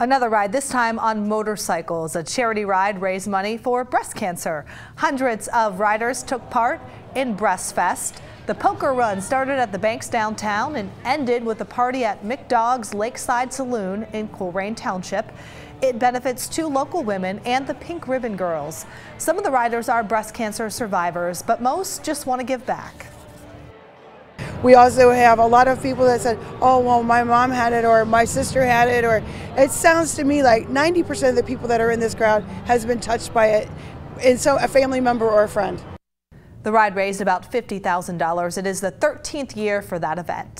Another ride, this time on motorcycles. A charity ride raised money for breast cancer. Hundreds of riders took part in Breast Fest. The poker run started at the banks downtown and ended with a party at McDog's Lakeside Saloon in Colerain Township. It benefits two local women and the Pink Ribbon Girls. Some of the riders are breast cancer survivors, but most just want to give back. We also have a lot of people that said, oh, well, my mom had it or my sister had it, or it sounds to me like 90% of the people that are in this crowd has been touched by it, and so a family member or a friend. The ride raised about $50,000. It is the 13th year for that event.